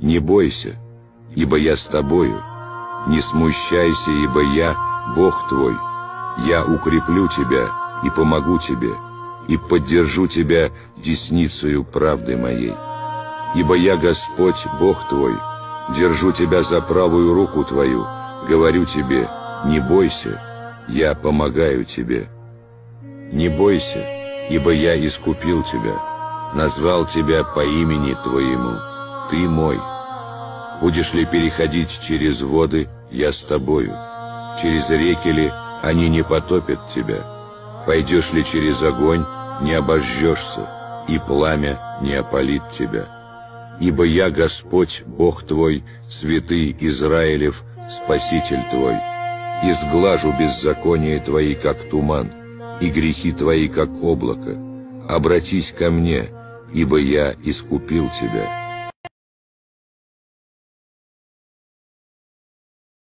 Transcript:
Не бойся, ибо я с тобою. Не смущайся, ибо я Бог твой. Я укреплю тебя и помогу тебе, и поддержу тебя десницею правды моей. Ибо я Господь, Бог твой, держу тебя за правую руку твою, говорю тебе, не бойся, я помогаю тебе. Не бойся, ибо я искупил тебя, назвал тебя по имени твоему, ты мой. Будешь ли переходить через воды, я с тобою, через реки ли они не потопят тебя, пойдешь ли через огонь, не обожжешься, и пламя не опалит тебя. Ибо я Господь, Бог твой, святый Израилев, Спаситель твой, и сглажу беззаконие твои, как туман, и грехи твои, как облако. Обратись ко мне, ибо я искупил тебя».